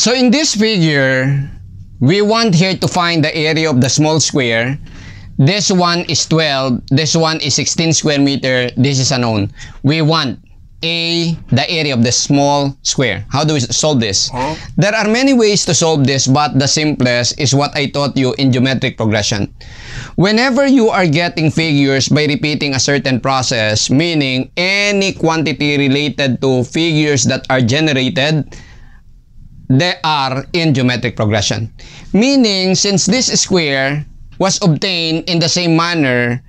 So in this figure, we want here to find the area of the small square. This one is 12, this one is 16 square meter, this is unknown. We want A, the area of the small square. How do we solve this? Huh? There are many ways to solve this, but the simplest is what I taught you in geometric progression. Whenever you are getting figures by repeating a certain process, meaning any quantity related to figures that are generated, they are in geometric progression. Meaning, since this square was obtained in the same manner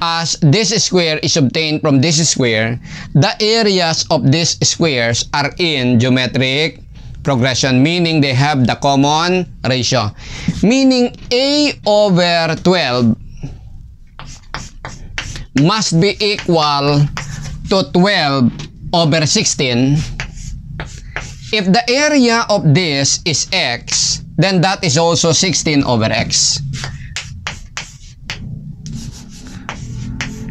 as this square is obtained from this square, the areas of these squares are in geometric progression, meaning they have the common ratio. Meaning A over 12 must be equal to 12 over 16 if the area of this is x, then that is also 16 over x.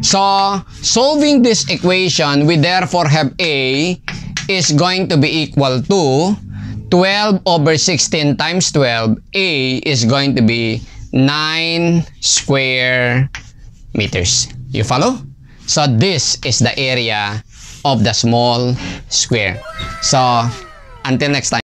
So, solving this equation, we therefore have A is going to be equal to 12 over 16 times 12. A is going to be 9 square meters. You follow? So, this is the area of the small square. So, until next time.